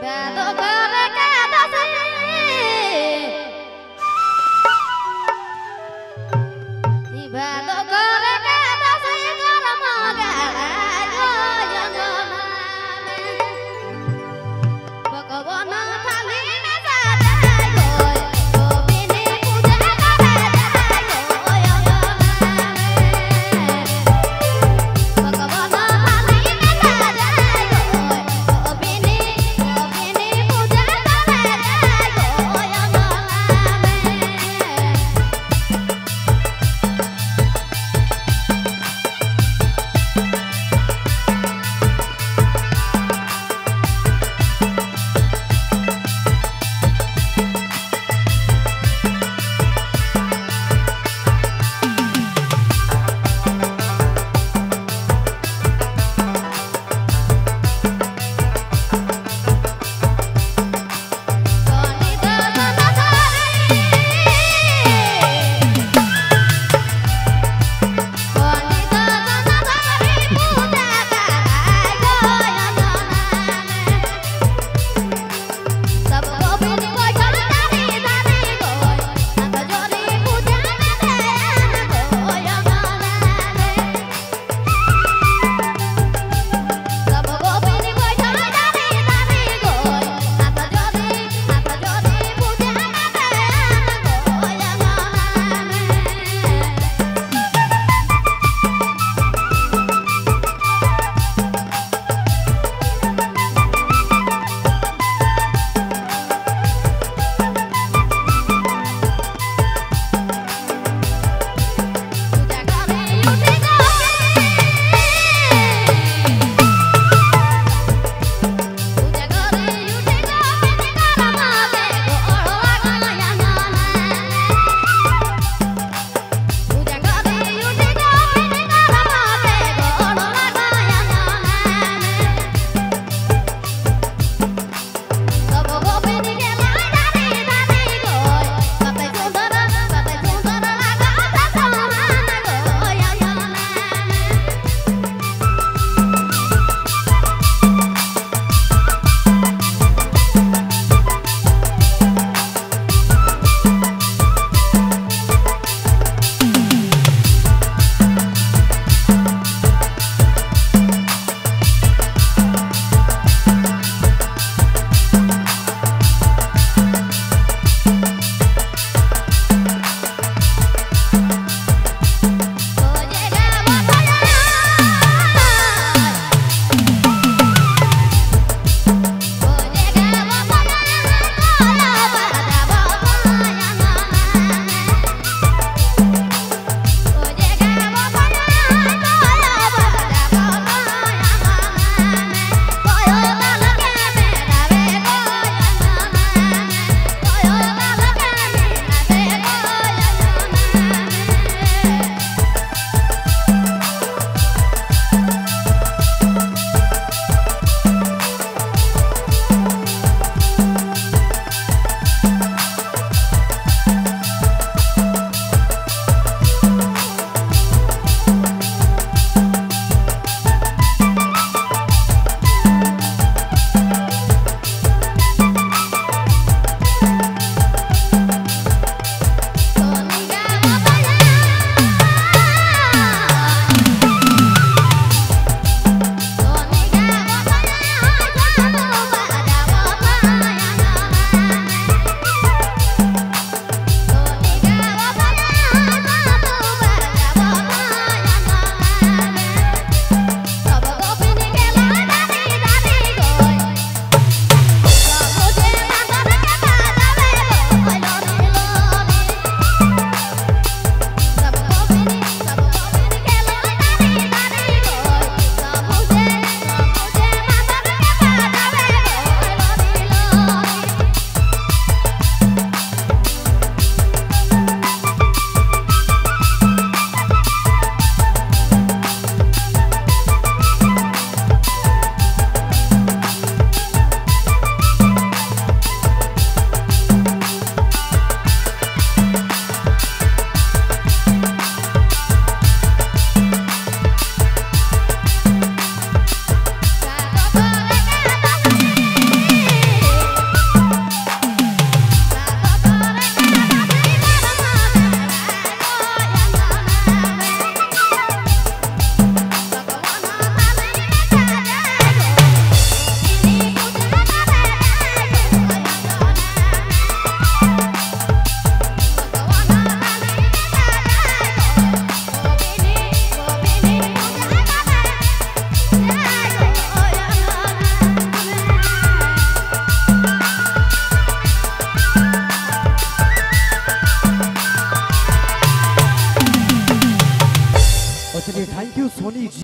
Batuk, Batuk.